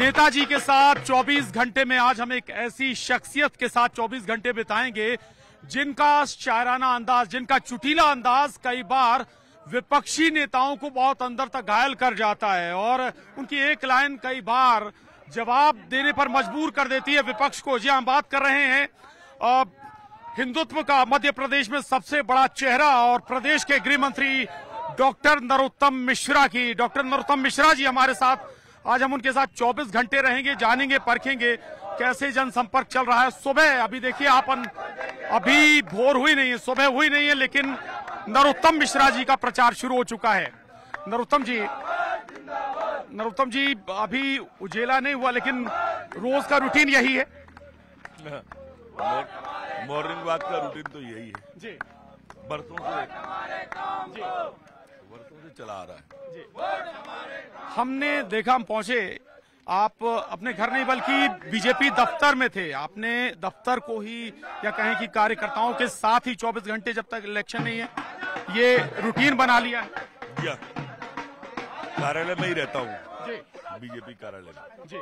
नेताजी के साथ 24 घंटे में आज हम एक ऐसी शख्सियत के साथ 24 घंटे बिताएँगे जिनका शायराना अंदाज जिनका चुटीला अंदाज कई बार विपक्षी नेताओं को बहुत अंदर तक घायल कर जाता है और उनकी एक लाइन कई बार जवाब देने पर मजबूर कर देती है विपक्ष को। जी हम बात कर रहे हैं अ, हिंदुत्व का मध्य प्रदेश में सबसे बड़ा चेहरा और प्रदेश के गृह मंत्री डॉक्टर नरोत्तम मिश्रा की। डॉक्टर नरोत्तम मिश्रा जी हमारे साथ आज हम उनके साथ 24 घंटे रहेंगे जानेंगे परखेंगे कैसे जनसंपर्क चल रहा है। सुबह अभी देखिए आप अभी भोर हुई नहीं है सुबह हुई नहीं है लेकिन नरोत्तम मिश्रा जी का प्रचार शुरू हो चुका है। नरोत्तम जी नरोत्तम जी अभी उजेला नहीं हुआ लेकिन रोज का रूटीन यही है। मॉर्निंग वॉक का रूटीन तो यही है। जी। बरसों से। बरसों से चला आ रहा है। हमने देखा हम पहुँचे। आप अपने घर नहीं बल्कि बीजेपी दफ्तर में थे। आपने दफ्तर को ही या कहें कि कार्यकर्ताओं के साथ ही 24 घंटे जब तक इलेक्शन नहीं है ये रूटीन बना लिया है। कार्यालय में ही रहता हूँ। बीजेपी कार्यालय में। जी।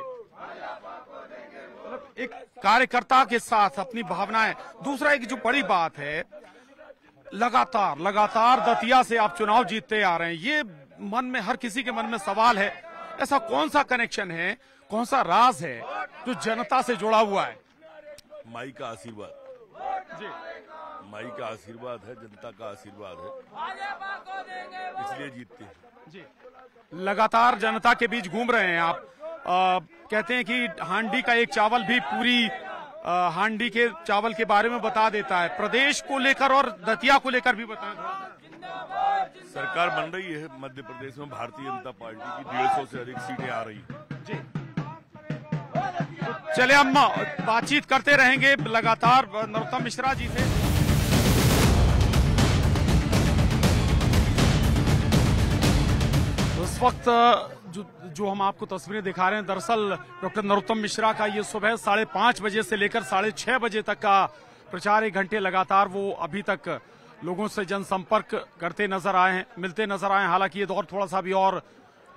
मतलब एक कार्यकर्ता के साथ अपनी भावनाएँ। दूसरा एक जो बड़ी बात है लगातार लगातार दतिया से आप चुनाव जीतते आ रहे हैं। ये मन में हर किसी के मन में सवाल है ऐसा कौन सा कनेक्शन है कौन सा राज है जो जनता से जुड़ा हुआ है? माई का आशीर्वाद। जी। माई का आशीर्वाद है जनता का आशीर्वाद है। इसलिए जीतते हैं। जी। लगातार जनता के बीच घूम रहे हैं आप। आ, कहते हैं कि हांडी का एक चावल भी पूरी हांडी के चावल के बारे में बता देता है। प्रदेश को लेकर और दतिया को लेकर भी बताएँ सरकार बन रही है मध्य प्रदेश में भारतीय जनता पार्टी की डेढ़ सौ से अधिक सीटें आ रही। हैं जी। चले हम बातचीत करते रहेंगे लगातार नरोत्तम मिश्रा जी से। इस वक्त जो हम आपको तस्वीरें दिखा रहे हैं, दरअसल डॉक्टर नरोत्तम मिश्रा का ये सुबह साढ़े पाँच बजे से लेकर साढ़े छह बजे तक का प्रचार एक घंटे लगातार वो अभी तक लोगों से जनसंपर्क करते नज़र आए हैं, मिलते नज़र आए हालाँकि ये दौर थोड़ा सा भी और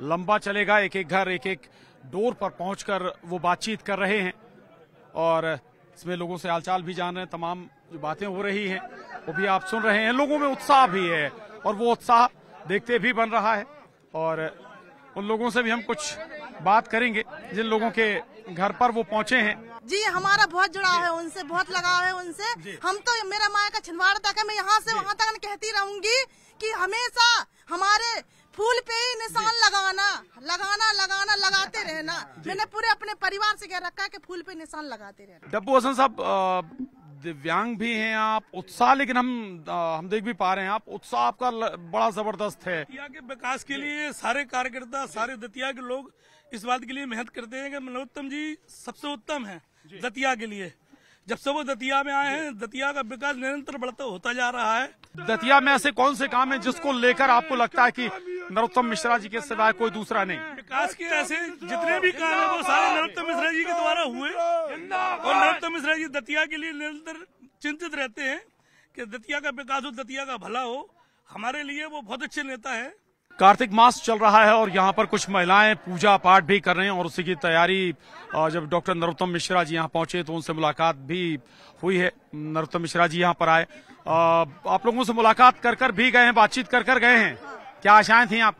लंबा चलेगा एक एक घर एक एक डोर पर पहुंचकर वो बातचीत कर रहे हैं और इसमें लोगों से हालचाल भी जान रहे हैं, तमाम जो बातें हो रही हैं, वो भी आप सुन रहे हैं। लोगों में उत्साह भी है और वो उत्साह देखते भी बन रहा है और उन लोगों से भी हम कुछ बात करेंगे जिन लोगों के घर पर वो पहुँचे हैं। जी हमारा बहुत जुड़ाव है उनसे बहुत लगाव है उनसे। हम तो मेरा माँ का छिंदवाड़ा तक है मैं यहाँ से वहाँ तक कहती रहूँगी कि हमेशा हमारे फूल पे ही निशान लगाना लगाना लगाना लगाते रहना। मैंने पूरे अपने परिवार से कह रखा है कि फूल पे निशान लगाते रहना। डब्बू हसन साहब दिव्यांग भी हैं आप उत्साह लेकिन हम हम देख भी पा रहे हैं आप उत्साह आपका बड़ा ज़बरदस्त है। दतिया के विकास के लिए सारे कार्यकर्ता सारे दतिया के लोग इस बात के लिए मेहनत करते हैं कि मनोत्तम जी सबसे उत्तम है दतिया के लिए। जब से वो दतिया में आए हैं दतिया का विकास निरंतर बढ़ता होता जा रहा है। दतिया में ऐसे कौन से काम है जिसको लेकर आपको लगता है कि नरोत्तम मिश्रा जी के सिवाय कोई दूसरा नहीं। विकास के ऐसे जितने भी काम है वो सारे नरोत्तम मिश्रा जी के द्वारा हुए और नरोत्तम मिश्रा जी दतिया के लिए निरंतर चिंतित रहते हैं कि दतिया का विकास हो दतिया का भला हो। हमारे लिए वो बहुत अच्छे नेता है। कार्तिक मास चल रहा है और यहाँ पर कुछ महिलाएँ पूजा पाठ भी कर रहे हैं और उसी की तैयारी जब डॉक्टर नरोत्तम मिश्रा जी यहाँ पहुँचे तो उनसे मुलाकात भी हुई है। नरोत्तम मिश्रा जी यहाँ पर आए। आप लोगों से मुलाकात कर कर भी गए हैं बातचीत कर कर गए हैं। क्या आशाएँ थी आप?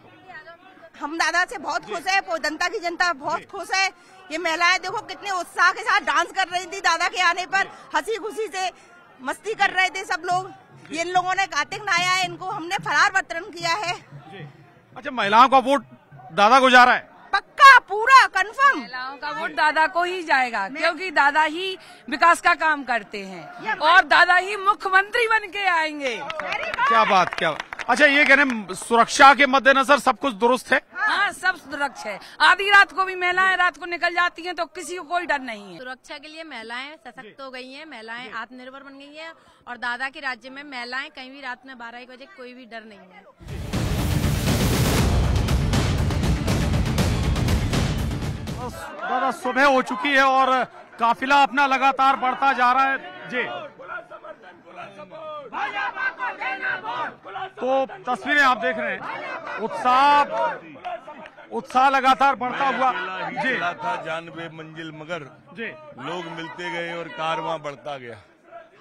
हम दादा से बहुत खुश है पो- जनता की जनता बहुत खुश है। ये महिलाएँ देखो कितने उत्साह के साथ डांस कर रही थी दादा के आने पर। हँसी खुशी से मस्ती कर रहे थे सब लोग। ये इन लोगों ने कार्तिक नहाया है इनको हमने फरार वितरण किया है। अच्छा महिलाओं का वोट दादा को जा रहा है? पक्का पूरा कंफर्म महिलाओं का वोट दादा को ही जाएगा क्योंकि दादा ही विकास का काम करते हैं। और दादा ही मुख्यमंत्री बन के आएँगे। क्या बात क्या बात। अच्छा ये कह रहे हैं, सुरक्षा के मद्देनजर सब कुछ दुरुस्त है? हाँ सब सुरक्षा है। आधी रात को भी महिलाएँ रात को निकल जाती हैं तो किसी को कोई डर नहीं है। सुरक्षा के लिए महिलाएँ सशक्त हो गई हैं महिलाएँ आत्मनिर्भर बन गई हैं और दादा के राज्य में महिलाएँ कहीं भी रात में बारह एक बजे कोई भी डर नहीं है। दादा सुबह हो चुकी है और काफिला अपना लगातार बढ़ता जा रहा है। जी। तो तस्वीरें आप देख रहे हैं। उत्साह उत्साह लगातार बढ़ता हुआ। जी। था जानवे मंजिल मगर जी। लोग मिलते गए और कारवां बढ़ता गया।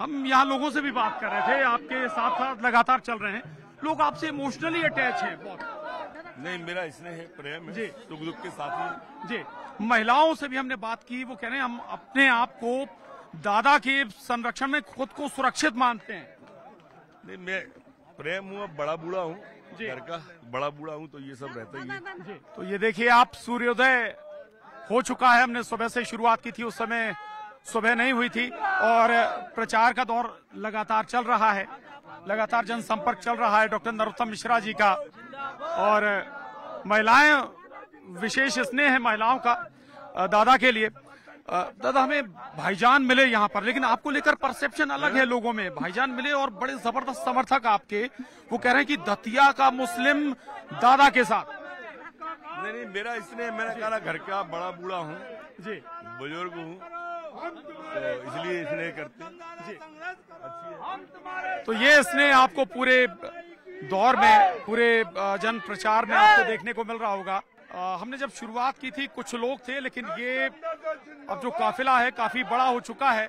हम यहाँ लोगों से भी बात कर रहे थे आपके साथ साथ लगातार चल रहे हैं। लोग आपसे इमोशनली अटैच हैं बहुत। नहीं मेरा इसने है प्रेम है जी। सुख दुख के साथी जी। महिलाओं से भी हमने बात की वो कह रहे हैं हम अपने आप को दादा के संरक्षण में खुद को सुरक्षित मानते हैं। नहीं मैं प्रेम हूँ अब बड़ा बूढ़ा हूँ। घर का बड़ा बूढ़ा हूँ तो ये सब रहता ही है। तो ये देखिए आप सूर्योदय हो चुका है। हमने सुबह से शुरुआत की थी उस समय सुबह नहीं हुई थी और प्रचार का दौर लगातार चल रहा है। लगातार जनसंपर्क चल रहा है डॉक्टर नरोत्तम मिश्रा जी का। और महिलाएँ विशेष स्नेह है महिलाओं का दादा के लिए। दादा हमें भाईजान मिले यहाँ पर लेकिन आपको लेकर परसेप्शन अलग है लोगों में। भाईजान मिले और बड़े ज़बरदस्त समर्थक आपके। वो कह रहे हैं कि दतिया का मुस्लिम दादा के साथ। नहीं नहीं मेरा स्नेह मैंने कहा घर का बड़ा बूढ़ा हूँ। जी। बुज़ुर्ग हूँ। तो इसलिए स्नेह करते जी। तो ये स्नेह आपको पूरे दौर में पूरे जन प्रचार में आपको देखने को मिल रहा होगा। अ, हमने जब शुरुआत की थी कुछ लोग थे लेकिन ये अब जो काफिला है काफ़ी बड़ा हो चुका है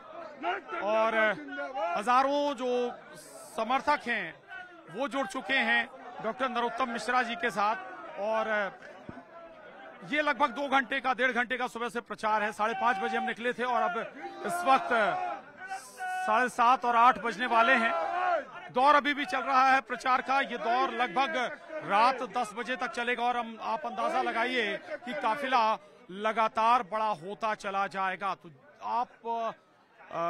और हज़ारों जो समर्थक हैं, वो जुड़ चुके हैं डॉक्टर नरोत्तम मिश्रा जी के साथ। और ये लगभग दो घंटे का, डेढ़ घंटे का सुबह से प्रचार है। साढ़े पाँच बजे हम निकले थे और अब इस वक्त साढ़े सात और आठ बजने वाले हैं। दौर अभी भी चल रहा है प्रचार का। ये दौर लगभग रात दस बजे तक चलेगा और हम आप अंदाज़ा लगाइए कि काफिला लगातार बड़ा होता चला जाएगा। तो आप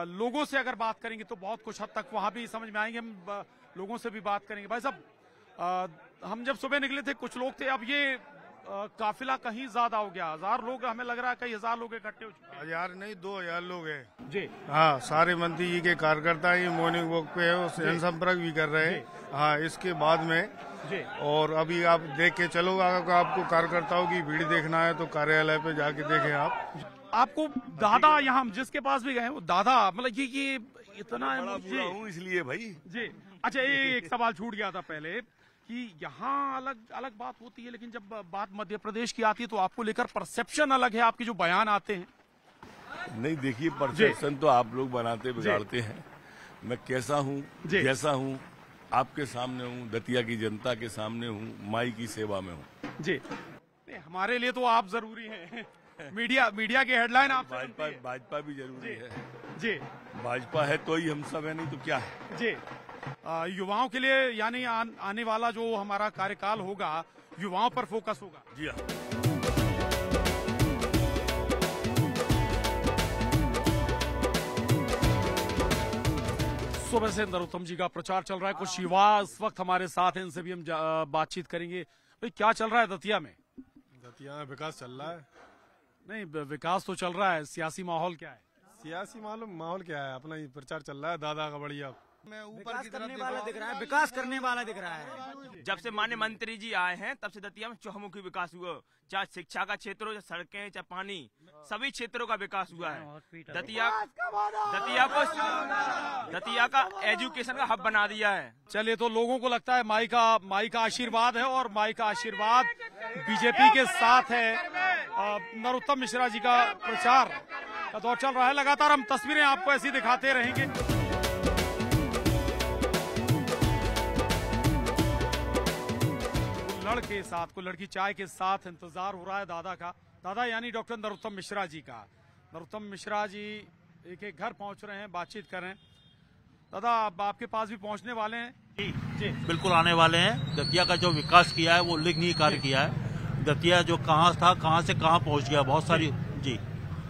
लोगों से अगर बात करेंगे तो बहुत कुछ हद तक वहाँ भी समझ में आएँगे। हम लोगों से भी बात करेंगे। भाई साहब हम जब सुबह निकले थे, कुछ लोग थे। अब ये काफिला कहीं ज़्यादा हो गया। हज़ार लोग हमें लग रहा है कई हज़ार लोग इकट्ठे हो चुके हज़ार नहीं दो हज़ार लोग हैं। हैं जी। हाँ सारे मंत्री जी के कार्यकर्ता ये मॉर्निंग वॉक पे है जनसंपर्क भी कर रहे हैं। हाँ इसके बाद में जी। और अभी आप देख के चलो अगर आपको कार्यकर्ताओं की भीड़ देखना है तो कार्यालय पे जाके देखे आप। आपको दादा यहाँ जिसके पास भी गए वो दादा मतलब ये ये इतना हूँ इसलिए भाई। जी। अच्छा ये एक सवाल छूट गया था पहले। कि यहाँ अलग अलग बात होती है लेकिन जब बात मध्य प्रदेश की आती है तो आपको लेकर परसेप्शन अलग है आपके जो बयान आते हैं। नहीं देखिए परसेप्शन तो आप लोग बनाते बिगाड़ते हैं। मैं कैसा हूँ। जैसा हूँ आपके सामने हूँ दतिया की जनता के सामने हूँ माई की सेवा में हूँ। जी। हमारे लिए तो आप ज़रूरी हैं। मीडिया मीडिया की हेडलाइन आप भाजपा भाजपा भी ज़रूरी है। जी। भाजपा है तो ही हम सब है नहीं तो क्या है? जी। युवाओं के लिए यानी आन, आने वाला जो हमारा कार्यकाल होगा युवाओं पर फोकस होगा। जी हाँ। सुबह से नरोत्तम जी का प्रचार चल रहा है। कुछ युवा इस वक्त हमारे साथ हैं इनसे भी हम बातचीत करेंगे। भाई क्या चल रहा है दतिया में? दतिया में विकास चल रहा है। नहीं विकास तो चल रहा है। सियासी माहौल क्या है? सियासी मालूम माहौल क्या है? अपना ही प्रचार चल रहा है। दादा का बढ़िया विकास करने वाला दिख रहा है विकास करने वाला दिख रहा है। जब से मान्य मंत्री जी आए हैं तब से दतिया में चौमुखी विकास हुआ। चाहे शिक्षा का क्षेत्र हो चाहे सड़कें चाहे पानी सभी क्षेत्रों का विकास हुआ है। दतिया दतिया को दतिया का एजुकेशन का हब बना दिया है। चलिए तो लोगों को लगता है माई का माई का आशीर्वाद है और माई का आशीर्वाद बीजेपी के साथ है। नरोत्तम मिश्रा जी का प्रचार का दौर चल रहा है। लगातार हम तस्वीरें आपको ऐसी दिखाते रहेंगे। कुल्हड़ के साथ कुल्हड़ लड़की चाय के साथ इंतज़ार हो रहा है दादा का। दादा यानी डॉक्टर नरोत्तम मिश्रा जी का। नरोत्तम मिश्रा जी एक एक घर पहुँच रहे हैं बातचीत कर रहे हैं। दादा अब आपके पास भी पहुँचने वाले हैं? जी जी बिल्कुल आने वाले हैं। दतिया का जो विकास किया है वो उल्लेखनीय कार्य किया है। दतिया जो कहाँ था कहाँ से कहाँ पहुँच गया बहुत सारी जी।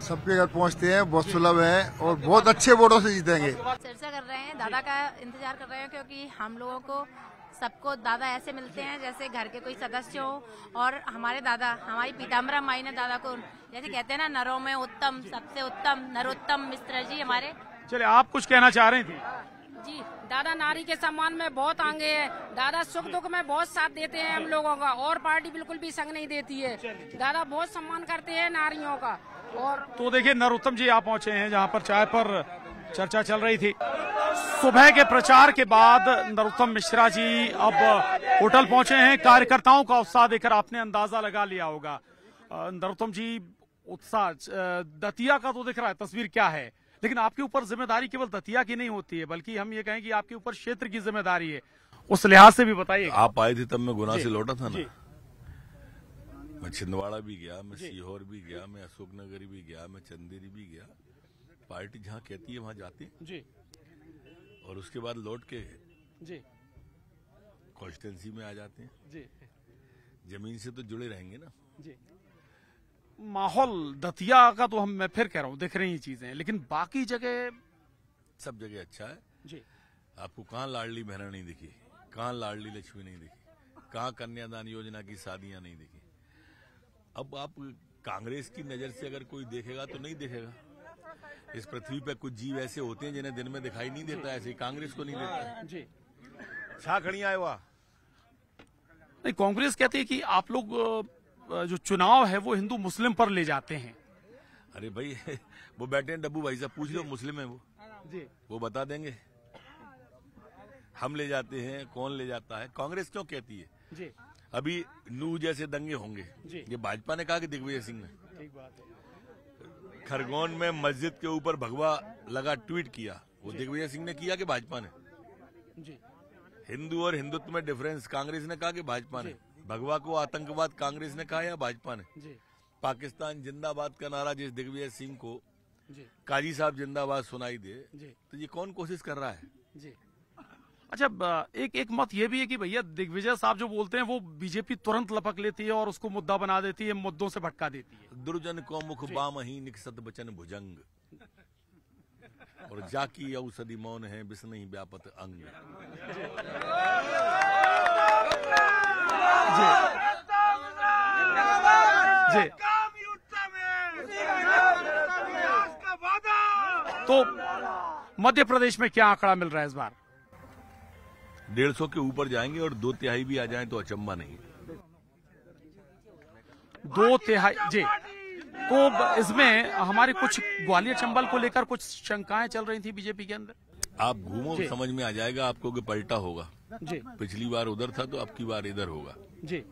सबके घर पहुँचते हैं बहुत सुलभ है और बहुत अच्छे वोटों से जीतेंगे। चर्चा कर रहे हैं दादा का इंतज़ार कर रहे हैं क्योंकि हम लोगों को सबको दादा ऐसे मिलते हैं जैसे घर के कोई सदस्य हो और हमारे दादा हमारी पीताम्बरा माई ने दादा को जैसे कहते हैं ना नरों में उत्तम सबसे उत्तम नरोत्तम मिश्रा जी हमारे। चलिए आप कुछ कहना चाह रही थी? जी दादा नारी के सम्मान में बहुत आगे है। दादा सुख दुख में बहुत साथ देते हैं हम लोगों का और पार्टी बिल्कुल भी संग नहीं देती है। दादा बहुत सम्मान करते हैं नारियों का और तो देखिए नरोत्तम जी आप पहुँचे हैं जहाँ पर चाय पर चर्चा चल रही थी। सुबह के प्रचार के बाद नरोत्तम मिश्रा जी अब होटल पहुँचे हैं। कार्यकर्ताओं का उत्साह देखकर आपने अंदाज़ा लगा लिया होगा। नरोत्तम जी उत्साह दतिया का तो दिख रहा है तस्वीर क्या है? लेकिन आपके ऊपर ज़िम्मेदारी केवल दतिया की नहीं होती है बल्कि हम ये कहें कि आपके ऊपर क्षेत्र की ज़िम्मेदारी है। उस लिहाज से भी बताइए। आप आए थे तब मैं गुना से लौटा था ना? मैं छिंदवाड़ा भी गया मैं सीहोर भी गया मैं अशोकनगर भी गया मैं चंदेरी भी गया। पार्टी जहाँ कहती है वहाँ जाती है। जी। और उसके बाद लौट के जी। कॉन्स्टिटेंसी में आ जाते हैं। जी। ज़मीन से तो जुड़े रहेंगे ना। जी। माहौल दतिया का तो हम मैं फिर कह रहा हूँ दिख रही चीज़ें लेकिन बाकी जगह सब जगह अच्छा है। जी। आपको कहाँ लाडली बहना नहीं दिखी? कहाँ लाडली लक्ष्मी नहीं दिखी? कहाँ कन्यादान योजना की शादियाँ नहीं दिखी? अब आप कांग्रेस की नज़र से अगर कोई देखेगा तो नहीं देखेगा। इस पृथ्वी पे कुछ जीव ऐसे होते हैं जिन्हें दिन में दिखाई नहीं देता ऐसे कांग्रेस को नहीं देता। जी। छा खड़ी आए हुआ नहीं कांग्रेस कहती है कि आप लोग जो चुनाव है वो हिंदू मुस्लिम पर ले जाते हैं। अरे भाई वो बैठे हैं डब्बू भाई साहब पूछ लो मुस्लिम है वो। जी। वो बता देंगे। हम ले जाते हैं कौन ले जाता है? कांग्रेस क्यों कहती है? जी। अभी नू जैसे दंगे होंगे। जी। ये भाजपा ने कहा कि दिग्विजय सिंह ने। ठीक बात है। खरगोन में मस्जिद के ऊपर भगवा लगा ट्वीट किया। वो दिग्विजय सिंह ने किया कि भाजपा ने? जी। हिंदू और हिंदुत्व में डिफरेंस कांग्रेस ने कहा कि भाजपा ने? भगवा को आतंकवाद कांग्रेस ने कहा या भाजपा ने? जी। पाकिस्तान जिंदाबाद का नारा जिस दिग्विजय सिंह को जी। काजी साहब जिंदाबाद सुनाई दे जी। तो ये कौन कोशिश कर रहा है? जी। अच्छा एक एक मत ये भी है कि भैया दिग्विजय साहब जो बोलते हैं वो बीजेपी तुरंत लपक लेती है और उसको मुद्दा बना देती है मुद्दों से भटका देती है। दुर्जन को मुख बाम ही निकसत बचन भुजंग। और जाकी औषधि मौन है बिस नहीं व्यापत अंग। जी। तो मध्य प्रदेश में क्या आंकड़ा मिल रहा है इस बार? डेढ़ सौ के ऊपर जाएँगे और दो तिहाई भी आ जाएँ तो अचंबा नहीं दो तिहाई जी। तो इसमें हमारे कुछ ग्वालियर चंबल को लेकर कुछ शंकाएँ चल रही थी बीजेपी के अंदर? आप घूमो समझ में आ जाएगा आपको कि पलटा होगा। जी। पिछली बार उधर था तो अब की बार इधर होगा। जी।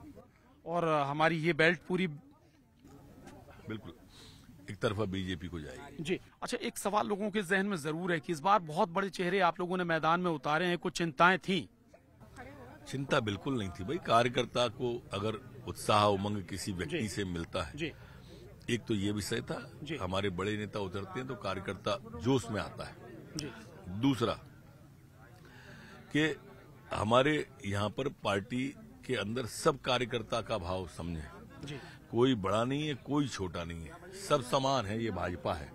और हमारी ये बेल्ट पूरी बिल्कुल। एक तरफा बीजेपी को जाएगी। जी। अच्छा एक सवाल लोगों के जहन में ज़रूर है कि इस बार बहुत बड़े चेहरे आप लोगों ने मैदान में उतारे हैं कुछ चिंताएँ थी? चिंता बिल्कुल नहीं थी भाई। कार्यकर्ता को अगर उत्साह उमंग किसी व्यक्ति से मिलता है जी। एक तो ये विषय था हमारे बड़े नेता उतरते हैं तो कार्यकर्ता जोश में आता है। जी। दूसरा कि हमारे यहाँ पर पार्टी के अंदर सब कार्यकर्ता का भाव समझे। कोई बड़ा नहीं है कोई छोटा नहीं है। सब समान है ये भाजपा है।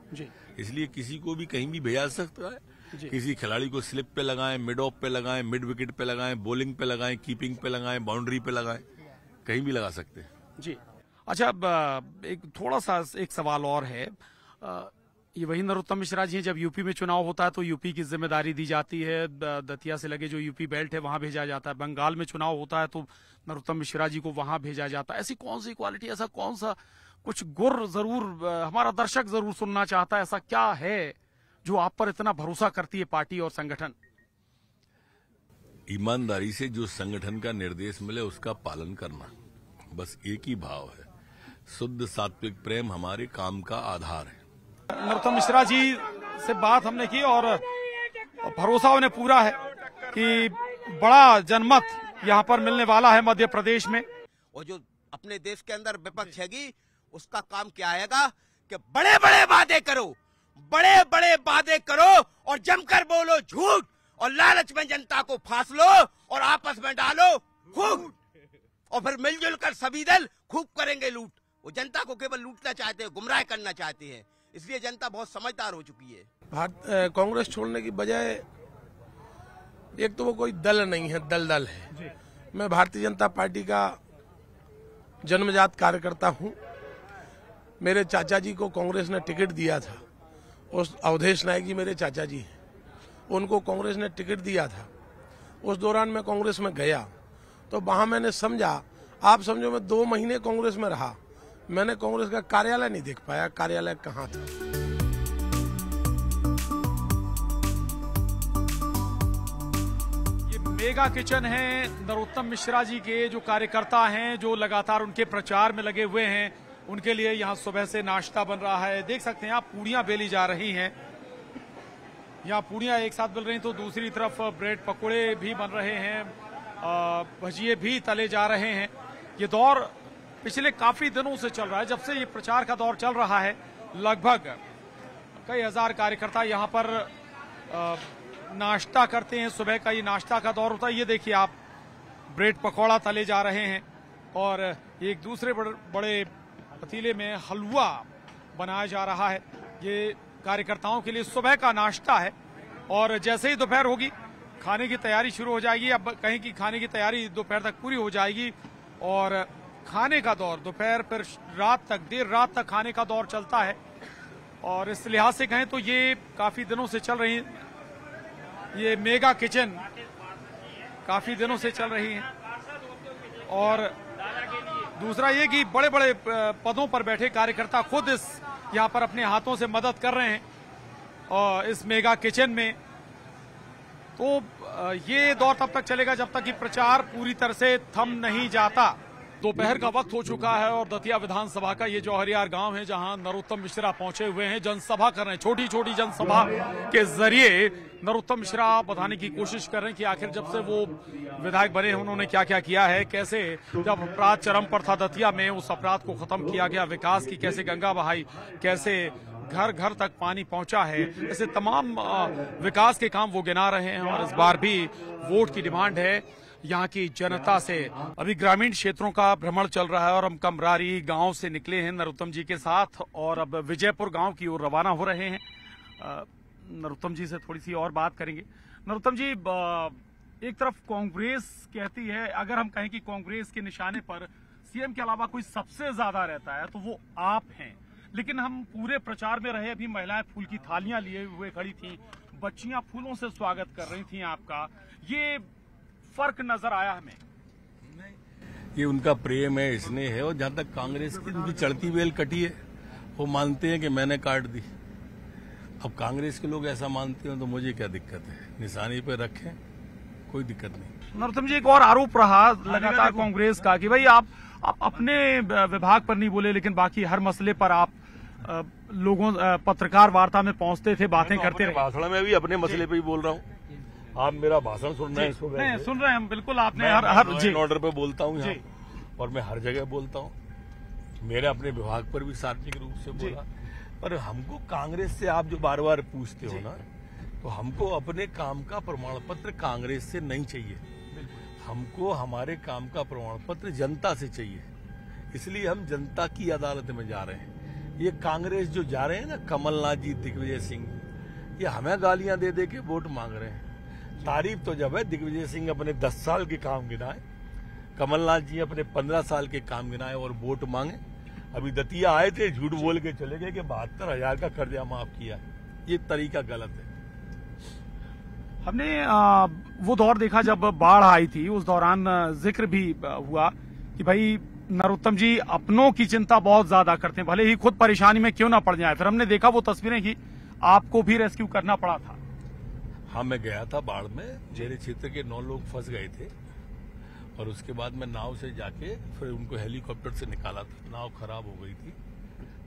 इसलिए किसी को भी कहीं भी भेजा सकता है। किसी खिलाड़ी को स्लिप पे लगाएँ मिड ऑफ़ पे लगाएँ मिड विकेट पे लगाएँ बॉलिंग पे लगाएँ कीपिंग पे लगाएँ बाउंड्री पे लगाएँ कहीं भी लगा सकते हैं। जी। अच्छा एक थोड़ा सा एक सवाल और है। ये वही नरोत्तम मिश्रा जी हैं, जब यूपी में चुनाव होता है तो यूपी की ज़िम्मेदारी दी जाती है दतिया से लगे जो यूपी बेल्ट है, वहाँ भेजा जाता है। बंगाल में चुनाव होता है तो नरोत्तम मिश्रा जी को वहाँ भेजा जाता है। ऐसी कौन सी क्वालिटी ऐसा कौन सा कुछ गुर ज़रूर हमारा दर्शक ज़रूर सुनना चाहता है, ऐसा क्या है जो आप पर इतना भरोसा करती है पार्टी और संगठन? ईमानदारी से जो संगठन का निर्देश मिले उसका पालन करना, बस एक ही भाव है। शुद्ध सात्विक प्रेम हमारे काम का आधार है। नरोत्तम मिश्रा जी से बात हमने की और भरोसा उन्हें पूरा है कि बड़ा जनमत यहाँ पर मिलने वाला है मध्य प्रदेश में। और जो अपने देश के अंदर विपक्ष हैगी, उसका काम क्या आएगा कि बड़े बड़े वादे करो बड़े बड़े वादे करो और जमकर बोलो झूठ और लालच में जनता को फांस लो और आपस में डालो खूब और फिर मिलजुल कर सभी दल खूब करेंगे लूट। वो जनता को केवल लूटना चाहते हैं, गुमराह करना चाहते हैं। इसलिए जनता बहुत समझदार हो चुकी है। भारत कांग्रेस छोड़ने की बजाय एक तो वो कोई दल नहीं है दल दल है मैं भारतीय जनता पार्टी का जन्मजात कार्यकर्ता हूँ। मेरे चाचा जी को कांग्रेस ने टिकट दिया था। उस अवधेश नायक जी मेरे चाचा जी हैं। उनको कांग्रेस ने टिकट दिया था। उस दौरान मैं कांग्रेस में गया। तो वहाँ मैंने समझा आप समझो मैं दो महीने कांग्रेस में रहा। मैंने कांग्रेस का कार्यालय नहीं देख पाया, कार्यालय कहाँ था? मेगा किचन है नरोत्तम मिश्रा जी के, जो कार्यकर्ता हैं, जो लगातार उनके प्रचार में लगे हुए हैं, उनके लिए यहाँ सुबह से नाश्ता बन रहा है। देख सकते हैं आप, पूड़ियाँ बेली जा रही हैं। यहाँ पूड़ियाँ एक साथ बन रही तो दूसरी तरफ़ ब्रेड पकोड़े भी बन रहे हैं भजिए भी तले जा रहे हैं। ये दौर पिछले काफ़ी दिनों से चल रहा है जब से ये प्रचार का दौर चल रहा है लगभग कई हज़ार कार्यकर्ता यहाँ पर नाश्ता करते हैं सुबह का ये नाश्ता का दौर होता है। ये देखिए आप ब्रेड पकौड़ा तले जा रहे हैं और एक दूसरे बड़े, पतीले में हलवा बनाया जा रहा है। ये कार्यकर्ताओं के लिए सुबह का नाश्ता है और जैसे ही दोपहर होगी खाने की तैयारी शुरू हो जाएगी। अब कहीं की खाने की तैयारी दोपहर तक पूरी हो जाएगी और खाने का दौर, दोपहर फिर रात तक, देर रात तक खाने का दौर चलता है। और इस लिहाज से कहें तो ये काफ़ी दिनों से चल रही है। ये मेगा किचन काफ़ी दिनों से चल रही है। और दूसरा ये कि बड़े बड़े पदों पर बैठे कार्यकर्ता खुद इस यहाँ पर अपने हाथों से मदद कर रहे हैं और इस मेगा किचन में। तो ये दौर तब तक चलेगा जब तक कि प्रचार पूरी तरह से थम नहीं जाता। दोपहर का वक्त हो चुका है और दतिया विधानसभा का ये जौहरियार गाँव है जहाँ नरोत्तम मिश्रा पहुँचे हुए हैं। जनसभा कर रहे हैं। छोटी छोटी जनसभा के ज़रिए नरोत्तम मिश्रा बताने की कोशिश कर रहे हैं कि आखिर जब से वो विधायक बने हैं, उन्होंने क्या क्या किया है? कैसे जब अपराध चरम पर था दतिया में, उस अपराध को खत्म किया गया? विकास की कैसे गंगा बहाई? कैसे घर घर तक पानी पहुँचा है? ऐसे तमाम विकास के काम वो गिना रहे हैं और इस बार भी वोट की डिमांड है। यहाँ की जनता से। अभी ग्रामीण क्षेत्रों का भ्रमण चल रहा है और हम कमरारी गाँव से निकले हैं नरोत्तम जी के साथ और अब विजयपुर गाँव की ओर रवाना हो रहे हैं। नरोत्तम जी से थोड़ी सी और बात करेंगे। नरोत्तम जी एक तरफ़ कांग्रेस कहती है, अगर हम कहें कि कांग्रेस के निशाने पर सीएम के अलावा कोई सबसे ज़्यादा रहता है तो वो आप हैं। लेकिन हम पूरे प्रचार में रहे, अभी महिलाएँ फूल की थालियाँ लिए हुए खड़ी थी, बच्चियाँ फूलों से स्वागत कर रही थी आपका। ये फ़र्क नज़र आया हमें। ये उनका प्रेम है स्नेह है और जहाँ तक कांग्रेस की उनकी चढ़ती बेल कटी है वो मानते हैं कि मैंने काट दी। अब कांग्रेस के लोग ऐसा मानते हैं तो मुझे क्या दिक्कत है? निशानी पे रखें कोई दिक्कत नहीं। नरोत्तम जी एक और आरोप रहा लगातार कांग्रेस का कि भाई आप, आप अपने विभाग पर नहीं बोले लेकिन बाकी हर मसले पर आप लोगों पत्रकार वार्ता में पहुँचते थे बातें करते अपने रहे। भाषण में भी अपने मसले पे ही बोल रहा हूँ। आप मेरा भाषण सुन रहे हैं नहीं सुन रहे हैं हम बिल्कुल आपने हर हर ऑर्डर पे बोलता हूँ और मैं हर जगह बोलता हूँ। मेरे अपने विभाग पर भी सार्वजनिक रूप से बोला। पर हमको कांग्रेस से आप जो बार बार पूछते हो ना तो हमको अपने काम का प्रमाण पत्र कांग्रेस से नहीं चाहिए। हमको हमारे काम का प्रमाण पत्र जनता से चाहिए। इसलिए हम जनता की अदालत में जा रहे हैं। ये कांग्रेस जो जा रहे हैं ना कमलनाथ जी दिग्विजय सिंह ये हमें गालियाँ दे दे के वोट मांग रहे हैं। तारीफ़ तो जब है दिग्विजय सिंह अपने 10 साल के काम गिनाए कमलनाथ जी अपने 15 साल के काम गिनाए और वोट मांगे। अभी दतिया आए थे झूठ बोल के चले गए कि बहत्तर हज़ार का कर्जा माफ़ किया ये तरीका गलत है। हमने वो दौर देखा जब बाढ़ आई थी उस दौरान ज़िक्र भी हुआ कि भाई नरोत्तम जी अपनों की चिंता बहुत ज़्यादा करते हैं। भले ही खुद परेशानी में क्यों ना पड़ जाए फिर हमने देखा वो तस्वीरें की आपको भी रेस्क्यू करना पड़ा था। हाँ मैं गया था बाढ़ में। मेरे क्षेत्र के नौ लोग फंस गए थे। और उसके बाद मैं नाव से जाके फिर उनको हेलीकॉप्टर से निकाला था। नाव खराब हो गई थी।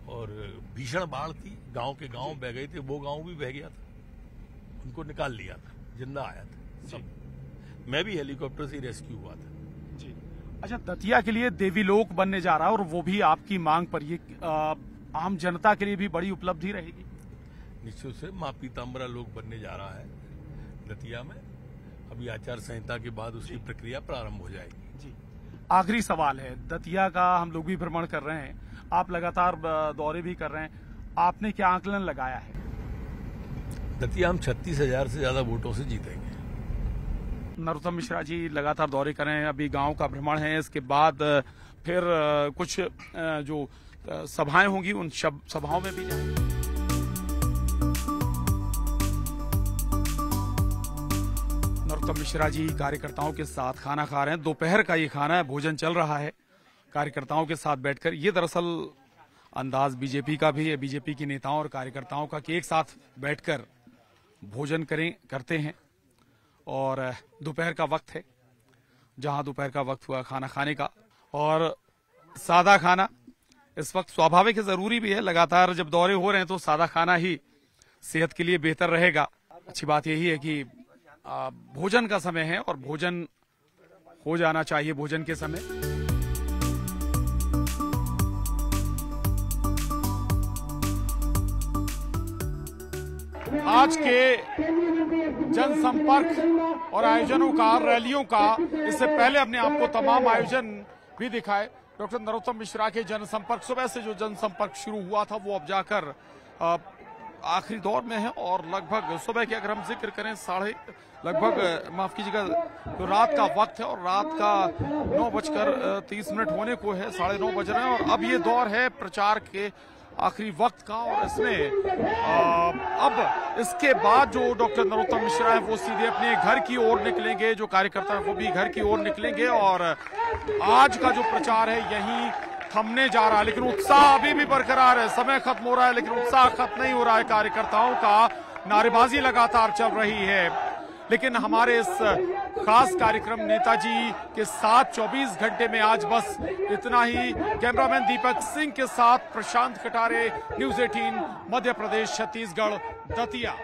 और भीषण बाढ़ थी। गाँव के गाँव बह गए थे। वो गाँव भी बह गया था। उनको निकाल लिया था। ज़िंदा आया था। सब। मैं भी हेलीकॉप्टर से रेस्क्यू हुआ था। जी। अच्छा दतिया के लिए देवी लोक बनने जा रहा है और वो भी आपकी मांग पर। ये आम जनता के लिए भी बड़ी उपलब्धि रहेगी। निश्चित से माँ पीताम्बरा लोग बनने जा रहा है। दतिया में अभी आचार संहिता के बाद उसकी प्रक्रिया प्रारंभ हो जाएगी। जी। आखिरी सवाल है दतिया का हम लोग भी भ्रमण कर रहे हैं आप लगातार दौरे भी कर रहे हैं आपने क्या आकलन लगाया है? दतिया हम छत्तीस हज़ार से ज़्यादा वोटों से जीतेंगे। नरोत्तम मिश्रा जी लगातार दौरे कर रहे हैं अभी गाँव का भ्रमण है इसके बाद फिर कुछ जो सभाएँ होंगी उन सभाओं में भी जाएँगे। नरोत्तम मिश्रा जी कार्यकर्ताओं के साथ खाना खा रहे हैं। दोपहर का ये खाना है, भोजन चल रहा है। कार्यकर्ताओं के साथ बैठकर ये दरअसल अंदाज बीजेपी का भी है। बीजेपी के नेताओं और कार्यकर्ताओं का कि एक साथ बैठकर भोजन करें, करते हैं। और दोपहर का वक्त है, जहाँ दोपहर का वक्त हुआ खाना खाने का। और सादा खाना इस वक्त स्वाभाविक है, ज़रूरी भी है। लगातार जब दौरे हो रहे हैं तो सादा खाना ही सेहत के लिए बेहतर रहेगा। अच्छी बात यही है कि भोजन का समय है और भोजन हो जाना चाहिए, भोजन के समय। आज के जनसंपर्क और आयोजनों का, रैलियों का, इससे पहले अपने आपको तमाम आयोजन भी दिखाए। डॉक्टर नरोत्तम मिश्रा के जनसंपर्क, सुबह से जो जनसंपर्क शुरू हुआ था, वो अब जाकर आखिरी दौर में है और लगभग सुबह के अगर हम ज़िक्र करें साढ़े, लगभग माफ़ कीजिएगा तो रात का वक्त है और रात का नौ बजकर तीस मिनट होने को है, साढ़े नौ बज रहे हैं और अब ये दौर है प्रचार के आखिरी वक्त का और इसमें अब इसके बाद जो डॉक्टर नरोत्तम मिश्रा है वो सीधे अपने घर की ओर निकलेंगे, जो कार्यकर्ता है वो भी घर की ओर निकलेंगे और आज का जो प्रचार है यही थमने जा रहा है, लेकिन उत्साह अभी भी बरकरार है। समय खत्म हो रहा है, लेकिन उत्साह खत्म नहीं हो रहा है। कार्यकर्ताओं का नारेबाजी लगातार चल रही है। लेकिन हमारे इस खास कार्यक्रम नेताजी के साथ 24 घंटे में आज बस इतना ही। कैमरामैन दीपक सिंह के साथ प्रशांत कटारे, न्यूज़ 18 मध्य प्रदेश, छत्तीसगढ़, दतिया।